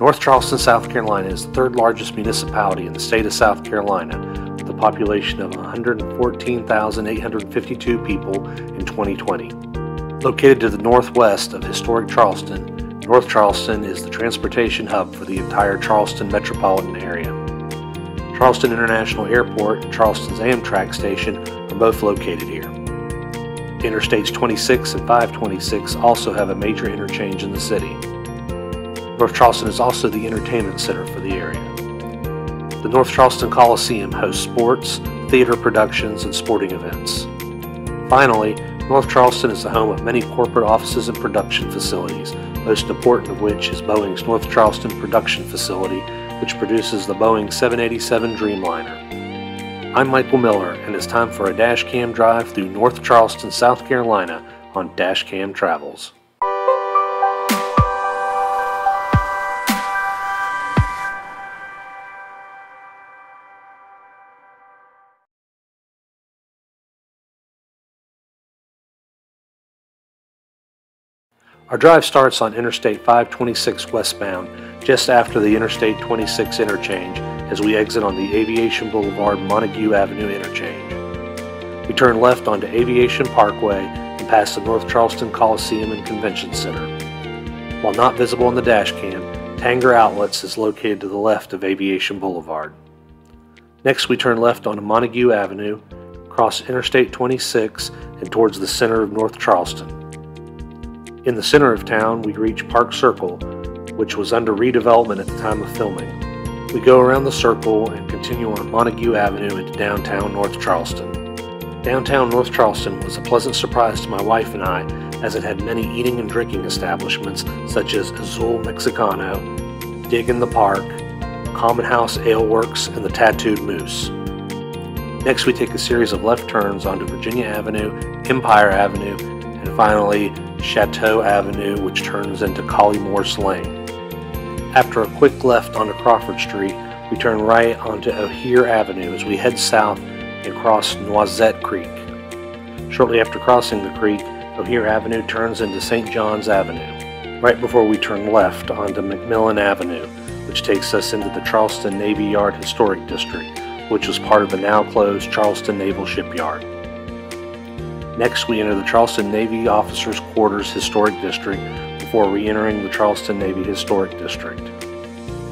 North Charleston, South Carolina is the third largest municipality in the state of South Carolina with a population of 114,852 people in 2020. Located to the northwest of historic Charleston, North Charleston is the transportation hub for the entire Charleston metropolitan area. Charleston International Airport and Charleston's Amtrak station are both located here. Interstates 26 and 526 also have a major interchange in the city. North Charleston is also the entertainment center for the area. The North Charleston Coliseum hosts sports, theater productions, and sporting events. Finally, North Charleston is the home of many corporate offices and production facilities, most important of which is Boeing's North Charleston Production Facility, which produces the Boeing 787 Dreamliner. I'm Michael Miller, and it's time for a dash cam drive through North Charleston, South Carolina on Dashcam Travels. Our drive starts on Interstate 526 westbound, just after the Interstate 26 interchange as we exit on the Aviation Boulevard Montague Avenue interchange. We turn left onto Aviation Parkway and pass the North Charleston Coliseum and Convention Center. While not visible on the dash cam, Tanger Outlets is located to the left of Aviation Boulevard. Next we turn left onto Montague Avenue, cross Interstate 26 and towards the center of North Charleston. In the center of town, we reach Park Circle, which was under redevelopment at the time of filming. We go around the circle and continue on Montague Avenue into downtown North Charleston. Downtown North Charleston was a pleasant surprise to my wife and I, as it had many eating and drinking establishments such as Azul Mexicano, Dig in the Park, Common House Ale Works, and the Tattooed Moose. Next, we take a series of left turns onto Virginia Avenue, Empire Avenue, and finally Chateau Avenue, which turns into Collymorse Lane. After a quick left onto Crawford Street, we turn right onto O'Hear Avenue as we head south and cross Noisette Creek. Shortly after crossing the creek, O'Hear Avenue turns into St. John's Avenue, right before we turn left onto McMillan Avenue, which takes us into the Charleston Navy Yard Historic District, which was part of the now closed Charleston Naval Shipyard. Next, we enter the Charleston Navy Officers Quarters Historic District before re-entering the Charleston Navy Historic District.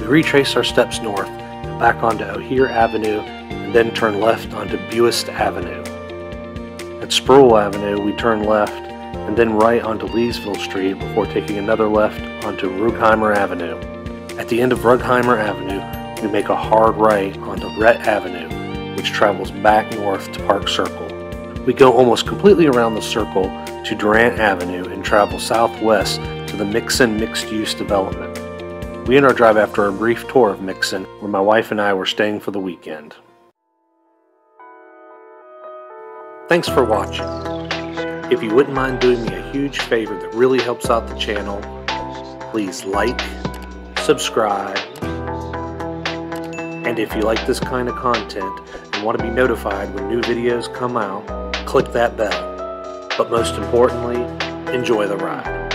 We retrace our steps north, back onto O'Hear Avenue, and then turn left onto Buist Avenue. At Spruill Avenue, we turn left and then right onto Leesville Street before taking another left onto Rugheimer Avenue. At the end of Rugheimer Avenue, we make a hard right onto Rhett Avenue, which travels back north to Park Circle. We go almost completely around the circle to Durant Avenue and travel southwest to the Mixson mixed use development. We end our drive after a brief tour of Mixson, where my wife and I were staying for the weekend. Thanks for watching. If you wouldn't mind doing me a huge favor that really helps out the channel, please like, subscribe, and if you like this kind of content and want to be notified when new videos come out, click that bell. But most importantly, enjoy the ride.